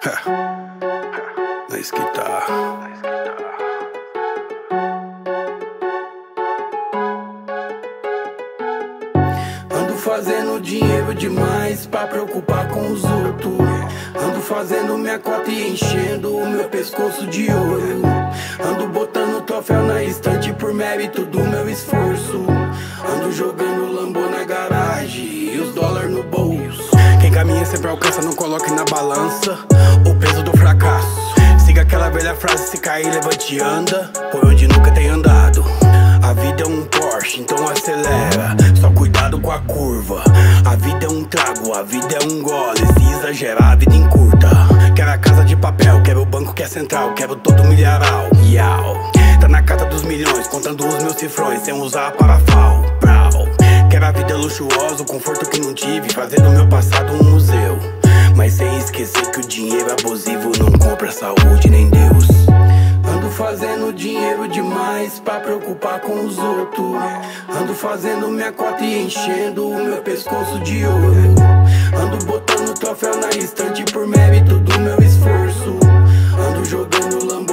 Na esquita. Ando fazendo dinheiro demais pra preocupar com os outros. Ando fazendo minha cota e enchendo o meu pescoço de ouro. Ando botando troféu na estante por mérito do meu esforço. Ando jogando sempre alcança, não coloque na balança o peso do fracasso. Siga aquela velha frase: se cair, levante e anda por onde nunca tem andado. A vida é um Porsche, então acelera. Só cuidado com a curva. A vida é um trago, a vida é um gole. Se exagerar, a vida encurta. Quero a casa de papel, quero o banco que é central, quero todo milharal. Yau. Tá na casa dos milhões, contando os meus cifrões, sem usar parafal. Luxuosa, o conforto que não tive, fazendo meu passado um museu. Mas sem esquecer que o dinheiro abusivo não compra saúde nem Deus. Ando fazendo dinheiro demais pra preocupar com os outros. Ando fazendo minha cota e enchendo o meu pescoço de ouro. Ando botando troféu na estante por mérito do meu esforço. Ando jogando lambô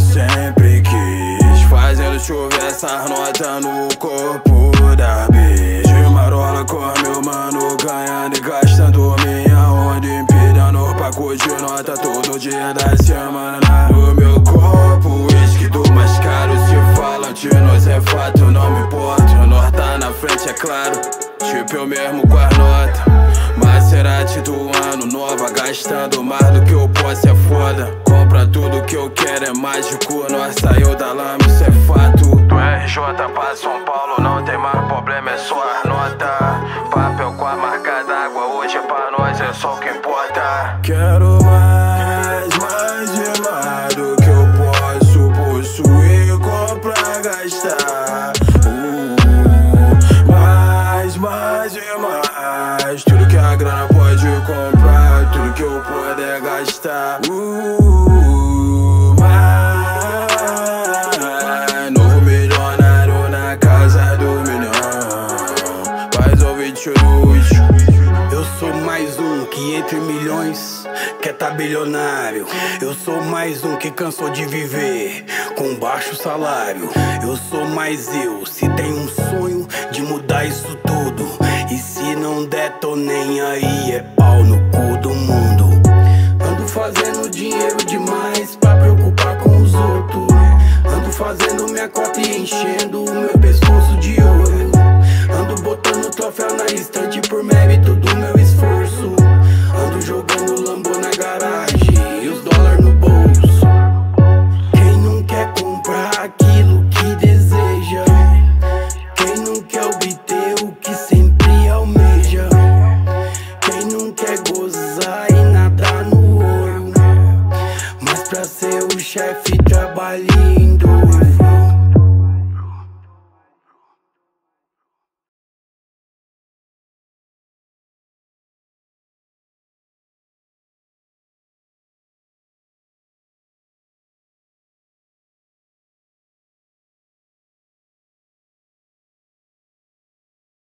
sempre quis. Fazendo chover essas notas no corpo da bitch. De marola com meu mano ganhando e gastando minha onda. Empilhando pacote de nota todo dia da semana. No meu corpo, uísque do mais caro. Se falam de nós é fato, não me importa Nós tá na frente, é claro. Tipo eu mesmo com as notas. Maserati do ano, nova, gastando mais do que eu posso, é é mágico. Nós saiu da lama, isso é fato. Do RJ pra São Paulo, não tem mais problema, é só as notas. Papel com a marca d'água, hoje pra nós é só o que importa. Quero mais, mais e mais do que eu posso possuir, comprar, gastar. Uh, mais, mais e mais. Tudo que a grana pode comprar, tudo que eu puder gastar. Uh, Eu sou mais um que entre milhões quer tá bilionário. Eu sou mais um que cansou de viver com baixo salário. Eu sou mais eu, se tem um sonho de mudar isso tudo. E se não der, tô nem aí, é pau no cu do mundo. Ando fazendo dinheiro demais pra preocupar com os outros. Ando fazendo minha cota e enchendo pra ser o chefe, trabalhinho.